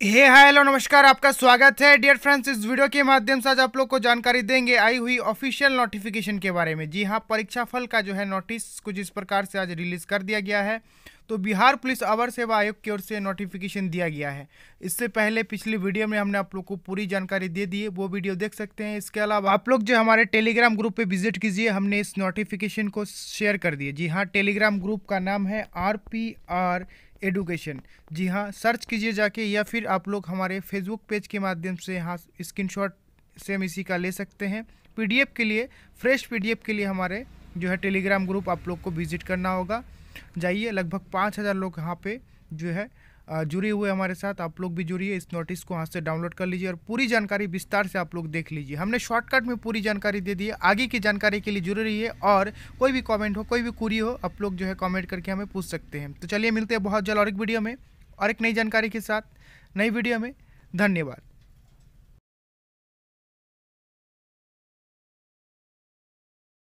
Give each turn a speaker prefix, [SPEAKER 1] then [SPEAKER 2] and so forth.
[SPEAKER 1] हे hi hello नमस्कार, आपका स्वागत है। डियर फ्रेंड्स इस वीडियो के माध्यम से आज आप लोग को जानकारी देंगे आई हुई ऑफिशियल नोटिफिकेशन के बारे में। जी हाँ परीक्षा फल का जो है नोटिस कुछ इस प्रकार से आज रिलीज़ कर दिया गया है। तो बिहार पुलिस अवर सेवा आयोग की ओर से नोटिफिकेशन दिया गया है। इससे पहले पिछली वीडियो में हमने आप लोग को पूरी जानकारी दे दी है, वो वीडियो देख सकते हैं। इसके अलावा आप लोग जो हमारे टेलीग्राम ग्रुप पे विज़िट कीजिए, हमने इस नोटिफिकेशन को शेयर कर दिए। जी हाँ टेलीग्राम ग्रुप का नाम है आर पी आर एडुकेशन जी हाँ सर्च कीजिए जाके या फिर आप लोग हमारे फेसबुक पेज के माध्यम से यहाँ स्क्रीनशॉट सेम इसी का ले सकते हैं। पीडीएफ के लिए फ्रेश पीडीएफ के लिए हमारे जो है टेलीग्राम ग्रुप आप लोग को विज़िट करना होगा। जाइए, लगभग पाँच हज़ार लोग यहाँ पे जो है जुड़े हुए हमारे साथ। आप लोग भी जुड़िए इस नोटिस को हाथ से डाउनलोड कर लीजिए और पूरी जानकारी विस्तार से आप लोग देख लीजिए। हमने शॉर्टकट में पूरी जानकारी दे दी है। आगे की जानकारी के लिए जुड़े रहिए और कोई भी कॉमेंट हो, कोई भी कुरी हो, आप लोग जो है कॉमेंट करके हमें पूछ सकते हैं। तो चलिए मिलते हैं बहुत जल्द और एक वीडियो में और एक नई जानकारी के साथ, नई वीडियो में। धन्यवाद।